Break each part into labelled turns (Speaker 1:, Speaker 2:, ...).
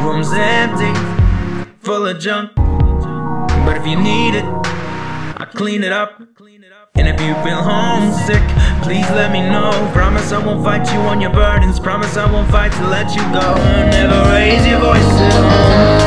Speaker 1: room's empty, full of junk. But if you need it, I clean it up. And if you feel homesick, please let me know. Promise I won't fight you on your burdens. Promise I won't fight to let you go. Never raise your voice at home.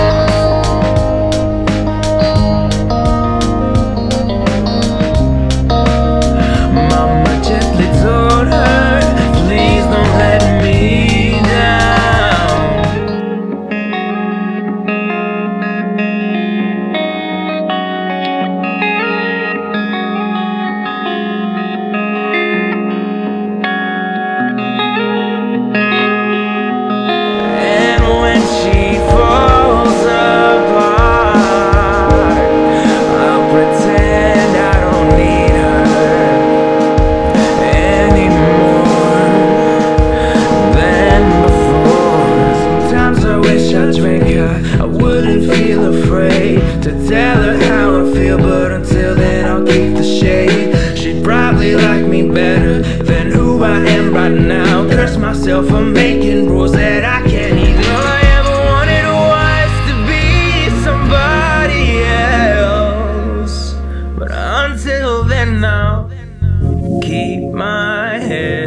Speaker 1: I wouldn't feel afraid to tell her how I feel, but until then I'll keep the shade. She'd probably like me better than who I am right now. Curse myself for making rules that I can't even. All I ever wanted was to be somebody else, but until then, I'll keep my head.